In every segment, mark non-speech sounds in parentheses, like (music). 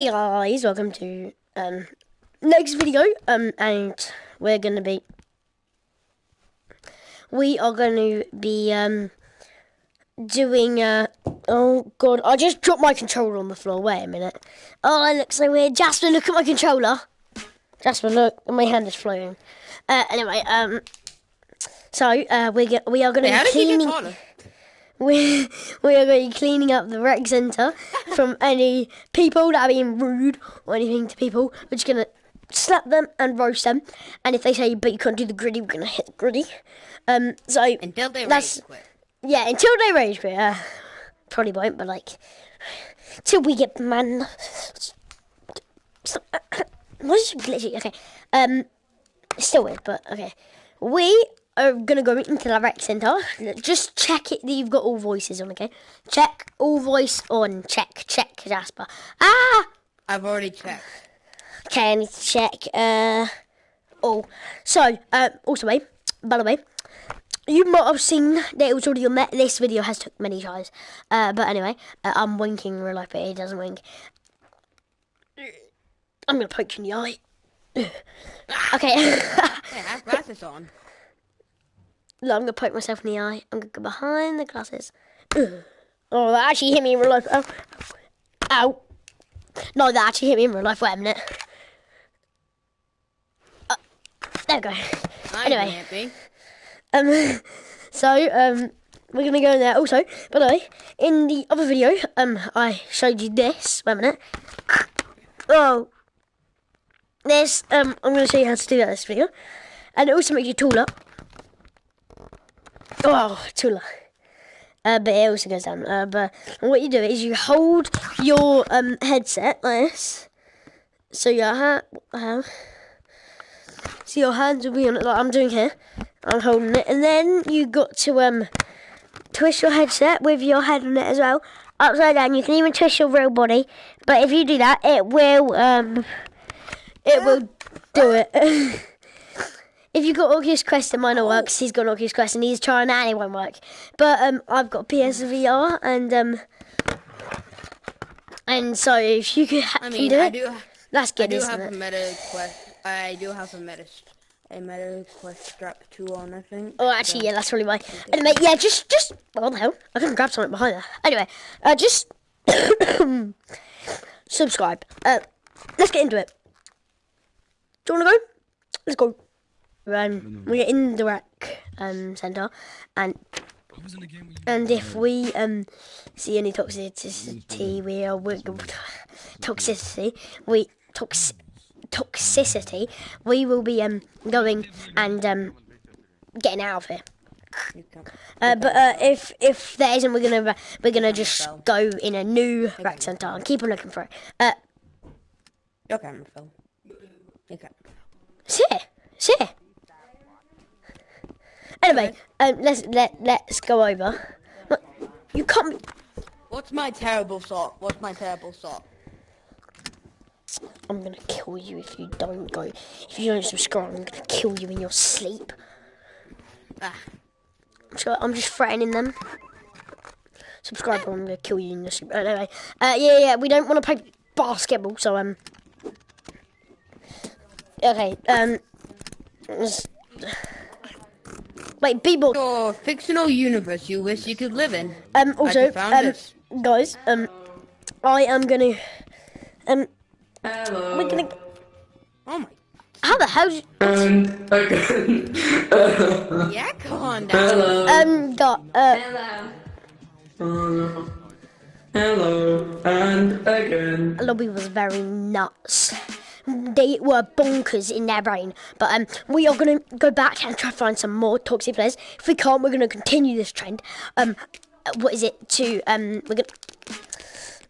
Hey guys, welcome to um next video. Um and we're gonna be we are gonna be um doing uh oh god, I just dropped my controller on the floor. Wait a minute. Oh it looks so weird. Jasper, look at my controller. Jasper, look, my hand is floating. Uh anyway, um so uh we get we are gonna Wait, how be did you get cleaning? We we are going to be cleaning up the rec centre from (laughs) any people that are being rude or anything to people. We're just going to slap them and roast them. And if they say, but you can't do the gritty, we're going to hit the gritty. Um, so, Until they That's- rage quit. yeah, until they rage quit. Uh, probably won't, but like, till we get man. (coughs) What is glitchy? Okay. Um, still weird, but okay. We are gonna go into the rec centre. Just check it that you've got all voices on. Okay. Check all voice on. Check. Check Jasper. Ah. I've already checked. Okay, I need to check. Uh. Oh. So. Uh. Also. By the way. You might have seen that it was already on. This video has took many tries. Uh, but anyway, uh, I'm winking in real life, but he doesn't wink. I'm gonna poke you in the eye. (laughs) okay. (laughs) Yeah, glasses on. Look, I'm gonna poke myself in the eye. I'm gonna go behind the glasses. Ugh. (clears throat) Oh, that actually hit me in real life. Ow. Ow. No, that actually hit me in real life. Wait a minute. Uh, there we go. I'm Anyway. happy. Um, (laughs) so um, we're gonna go in there. Also, by the way, in the other video, um, I showed you this. Wait a minute. (clears throat) Oh, this. Um, I'm gonna show you how to do that in this video, and it also makes you taller. Oh, taller. Uh, but it also goes down. Uh, but what you do is you hold your um headset like this. So your hand, uh, so your hands will be on it like I'm doing here. I'm holding it, and then you got to um twist your headset with your head on it as well, upside down. You can even twist your real body, but if you do that, it will um it will do it. (laughs) if you've got Oculus Quest, it might not work. 'cause he's got an Oculus Quest, and he's trying that, and it won't work. But um, I've got PSVR, and um, and so if you can, I can mean, do I it, do. that's I do isn't have it? a meta quest. I do have a meta. A meta quest strap two on. I think. Oh, actually, yeah, that's probably why. Anyway, yeah, just, just, what the hell? I can grab something behind there. Anyway, uh, just (coughs) subscribe. Uh, let's get into it. Do you want to go? Let's go. Um, we're in the rec um, centre, and and if we um see any toxicity, we are we, toxicity. We tox toxicity. We will be um going and um getting out of here. Uh, but uh, if if there isn't, we're gonna we're gonna just go in a new rec centre and keep on looking for it. Uh, Your camera fell. Your camera. it's here, it's here. Anyway, um, let's let let's go over. You can't. What's my terrible sock? What's my terrible sock? I'm gonna kill you if you don't go. If you don't subscribe, I'm gonna kill you in your sleep. Ah, So I'm just threatening them. Subscribe or I'm gonna kill you in your sleep. Anyway, uh, yeah, yeah, we don't want to play basketball, so um. Okay, um. Let's- Wait, people. your fictional universe you wish you could live in. Um. Also, um, this. guys, um, I am gonna, um, Hello. we're gonna. Oh my. How the hell? did- And again. Yeah, come on down. Hello. Um, got uh. Hello. Hello. And again. lobby was very nuts. They were bonkers in their brain. But um, we are gonna go back and try to find some more toxic players. If we can't, we're gonna continue this trend. Um, uh, what is it? To um, we're gonna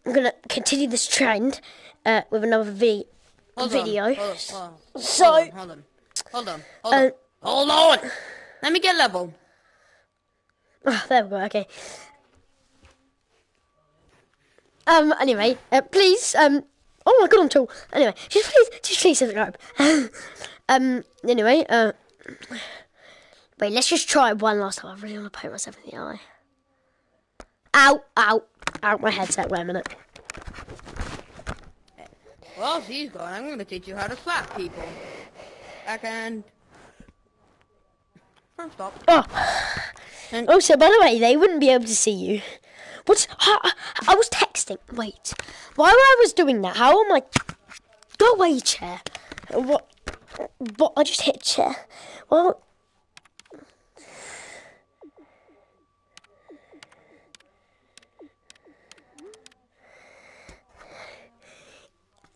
we're gonna continue this trend uh, with another vi- Hold video. On, hold on, hold on, So- hold on, hold on, hold on, hold on. Uh, Hold on. Let me get level. Oh, there we go. Okay. Um. Anyway, uh, please. Um. Oh my god, I'm tall. Anyway, just please, just please subscribe. (laughs) um. Anyway. Uh. Wait. Let's just try it one last time. I really want to poke myself in the eye. Ow! Ow! Ow! My headset. Wait a minute. Well, she's gone. I'm gonna teach you how to slap people. Backhand. Front stop. Oh. And- Also, by the way, they wouldn't be able to see you. What's I, I was texting. Wait, while I was doing that, how am I? Go away, chair. What? What? I just hit chair. Well.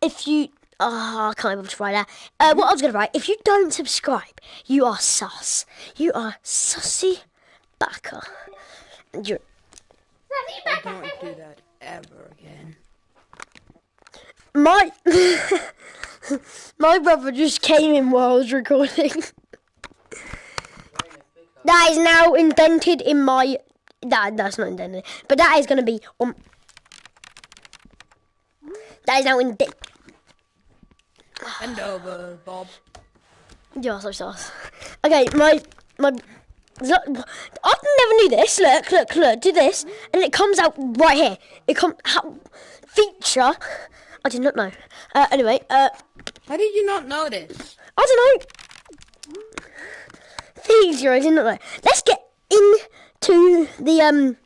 If you, oh, I can't even write that. Uh, what I was gonna write: if you don't subscribe, you are sus. You are sussy backer. And you're I don't do that ever again. My (laughs) my brother just came in while I was recording. that is now indented in my. That that's not indented, but that is going to be on. That is now indented. Bend over, Bob. You're so sauce. Okay, my my. Look, I never knew this. Look, look, look. Do this, and it comes out right here. It come how, feature. I did not know. Uh, anyway, uh, How did you not notice? I don't know. Feature. I did not know. Let's get into the um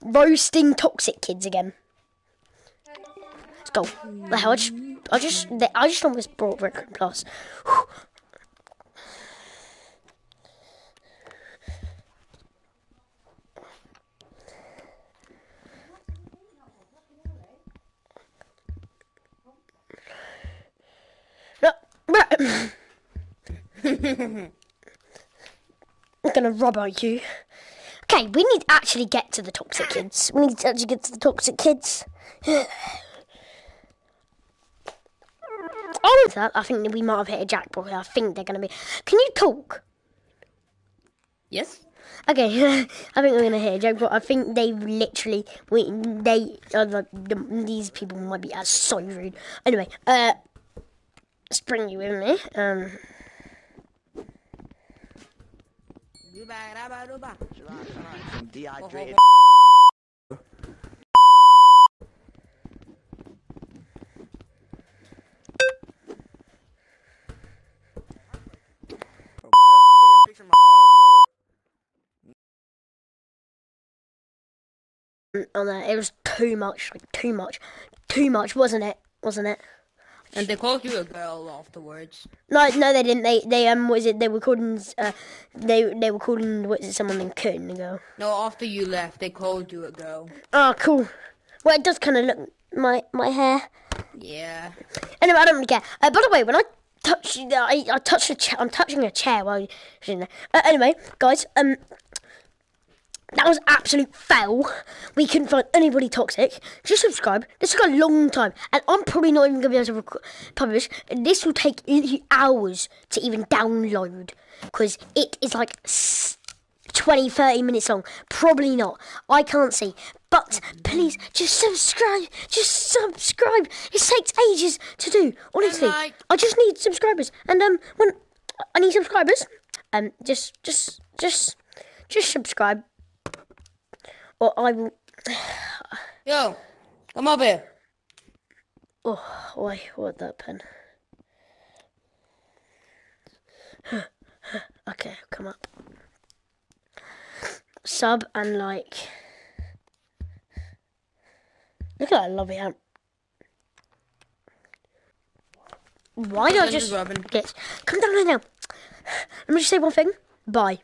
roasting toxic kids again. Let's go. The hell? I just, I just, I just almost brought Rec Room Plus. Whew. No, right. I'm gonna rob on you. Okay, we need to actually get to the toxic kids. We need to actually get to the toxic kids. Oh, that I think we might have hit a jackpot. I think they're gonna be. Can you talk? Yes? Okay, (laughs) I think we're gonna hit a jackpot. I think they literally, we, they, uh, the, the, these people might be uh, so rude. Anyway, uh, bring you with me. Um, arm, on there, it was too much, like too much, too much, wasn't it? Wasn't it? And they called you a girl afterwards. No, no, they didn't. They, they, um, was it? They were calling, uh, they, they were calling, what is it? Someone named Kurt and go. No, after you left, they called you a girl. Oh, cool. Well, it does kind of look my my hair. Yeah. Anyway, I don't really care. Uh, by the way, when I touch, I, I touched a chair. I'm touching a chair while you're sitting there. Uh, anyway, guys, um, that was absolute fail. We couldn't find anybody toxic. Just subscribe. This took a long time, and I'm probably not even gonna be able to rec- publish. This will take hours to even download because it is like. S- 20, 30 minutes long. Probably not. I can't see. But please, just subscribe. Just subscribe. It takes ages to do. Honestly, like- I just need subscribers. And um, when I need subscribers, um, just, just, just, just subscribe, or I will. Yo, come up here. Oh, wait, what that pen? (sighs) okay, come up. Sub and like. Look at that lovely amp. Why don't I just Robin. get come down right now? Let me just say one thing. Bye.